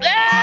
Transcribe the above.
Ah!